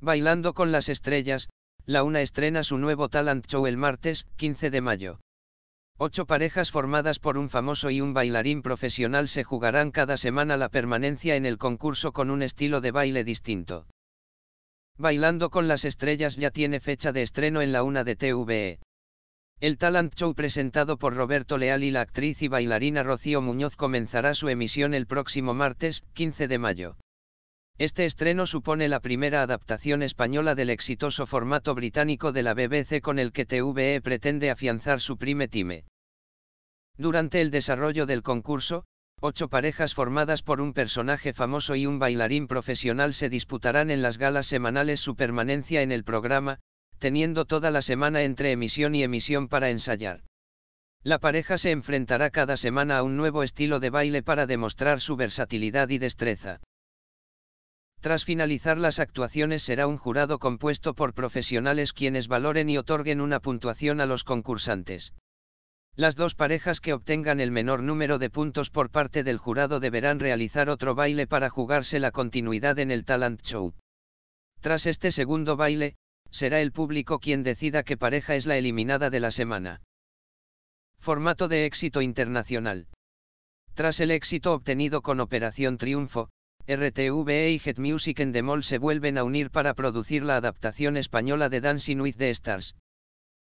Bailando con las estrellas, la una estrena su nuevo talent show el martes, 15 de mayo. Ocho parejas formadas por un famoso y un bailarín profesional se jugarán cada semana la permanencia en el concurso con un estilo de baile distinto. Bailando con las estrellas ya tiene fecha de estreno en la una de TVE. El talent show presentado por Roberto Leal y la actriz y bailarina Rocío Muñoz comenzará su emisión el próximo martes, 15 de mayo. Este estreno supone la primera adaptación española del exitoso formato británico de la BBC con el que TVE pretende afianzar su prime time. Durante el desarrollo del concurso, ocho parejas formadas por un personaje famoso y un bailarín profesional se disputarán en las galas semanales su permanencia en el programa, teniendo toda la semana entre emisión y emisión para ensayar. La pareja se enfrentará cada semana a un nuevo estilo de baile para demostrar su versatilidad y destreza. Tras finalizar las actuaciones será un jurado compuesto por profesionales quienes valoren y otorguen una puntuación a los concursantes. Las dos parejas que obtengan el menor número de puntos por parte del jurado deberán realizar otro baile para jugarse la continuidad en el talent show. Tras este segundo baile, será el público quien decida qué pareja es la eliminada de la semana. Formato de éxito internacional. Tras el éxito obtenido con Operación Triunfo, RTVE y Jet Music en Demol se vuelven a unir para producir la adaptación española de Dancing with the Stars.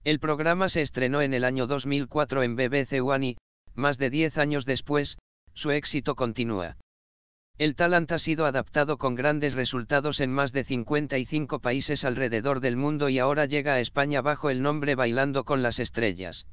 El programa se estrenó en el año 2004 en BBC One y, más de 10 años después, su éxito continúa. El talent ha sido adaptado con grandes resultados en más de 55 países alrededor del mundo y ahora llega a España bajo el nombre Bailando con las Estrellas.